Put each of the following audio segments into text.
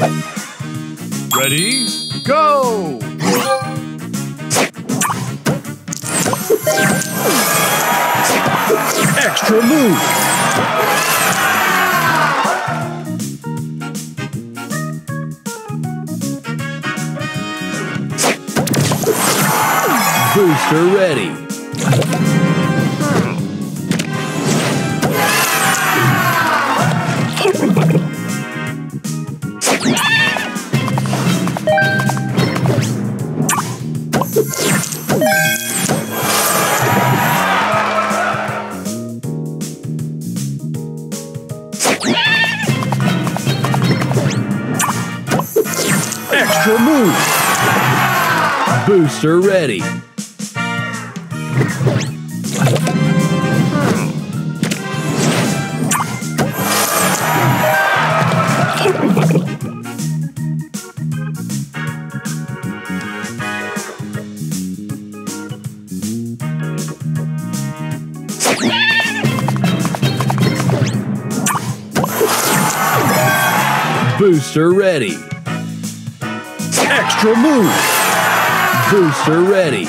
Ready, go! Extra move! Booster ready. Extra move! Booster ready. Booster ready. Extra move. Booster ready.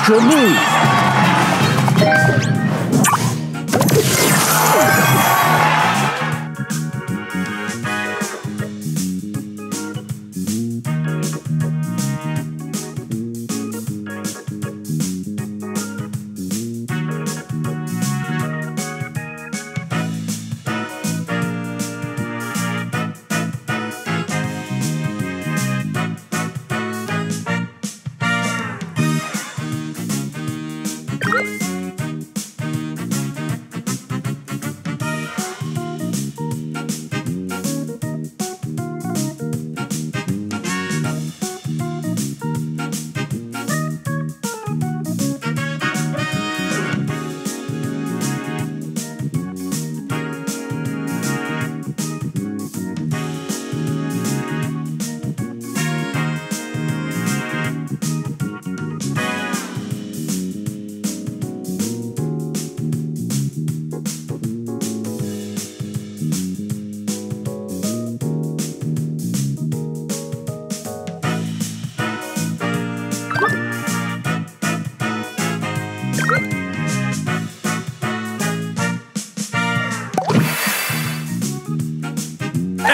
Extra move.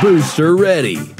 Booster ready.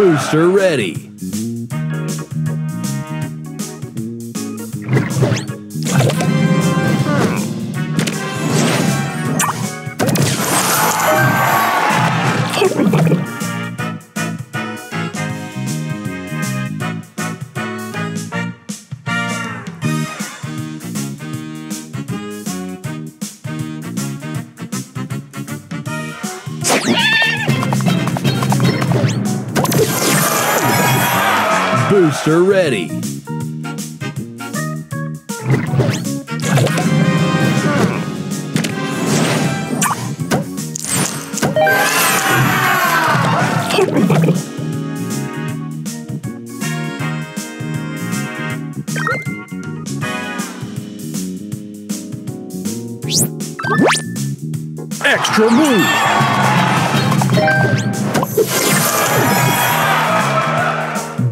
Booster ready. Booster ready. Extra move.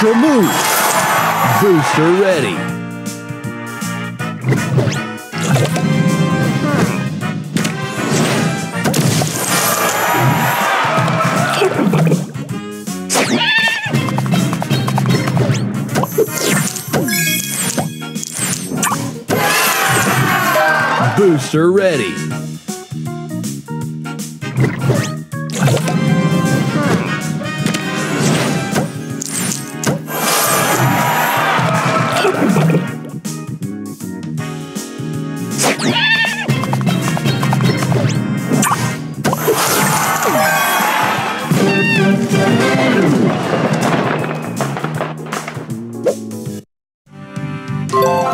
Extra move. Booster ready. Booster ready. Bye.